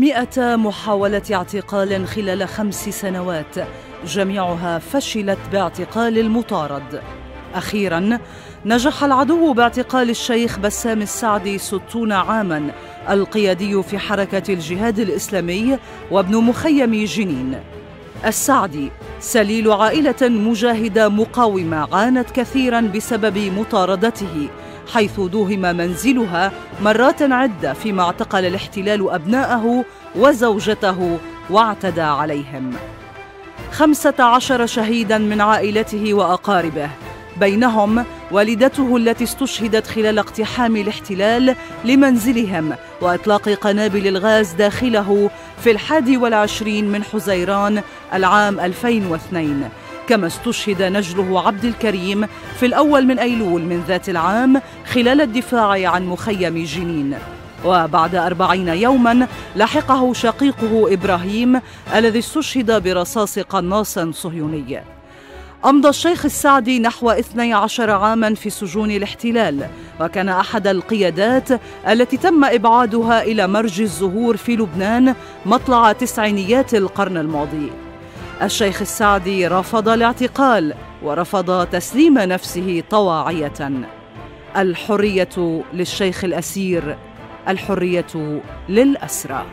مئة محاولة اعتقال خلال خمس سنوات. جميعها فشلت باعتقال المطارد. أخيرا نجح العدو باعتقال الشيخ بسام السعدي ستون عاما القيادي في حركة الجهاد الإسلامي وابن مخيم جنين. السعدي سليل عائلة مجاهدة مقاومة عانت كثيرا بسبب مطاردته. حيث دوهم منزلها مرات عدة فيما اعتقل الاحتلال أبناءه وزوجته واعتدى عليهم. خمسة عشر شهيدا من عائلته وأقاربه. بينهم والدته التي استشهدت خلال اقتحام الاحتلال لمنزلهم وإطلاق قنابل الغاز داخله في الحادي والعشرين من حزيران العام 2002 كما استشهد نجله عبد الكريم في الأول من أيلول من ذات العام خلال الدفاع عن مخيم جنين. وبعد أربعين يوما لحقه شقيقه إبراهيم الذي استشهد برصاص قناص صهيوني. أمضى الشيخ السعدي نحو 12 عاما في سجون الاحتلال وكان أحد القيادات التي تم إبعادها إلى مرج الزهور في لبنان مطلع تسعينيات القرن الماضي. الشيخ السعدي رفض الاعتقال ورفض تسليم نفسه طواعية. الحرية للشيخ الأسير الحرية للأسرى.